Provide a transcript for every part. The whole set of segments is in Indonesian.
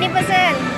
yang?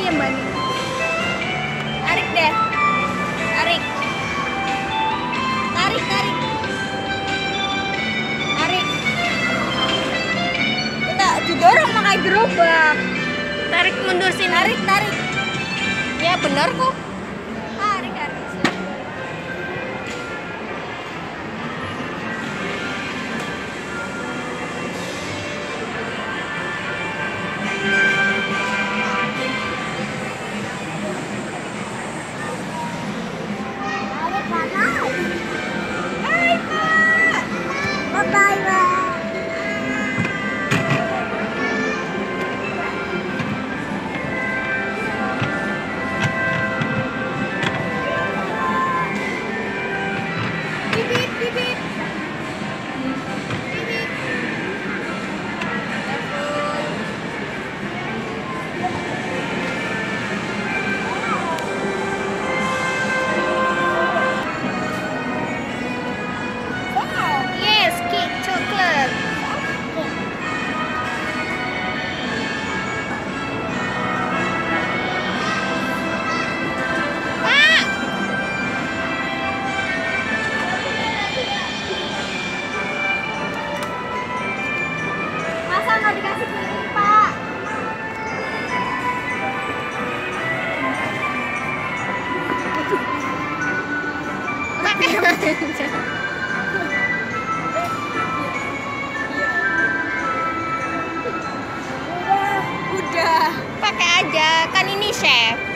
lagi ya Mbak Tarik deh. Tarik. Tarik, tarik. Tarik. Kita didorong pakai gerobak. Tarik mundur sini. Tarik, tarik. Ya benar kok. udah pakai aja kan ini chef.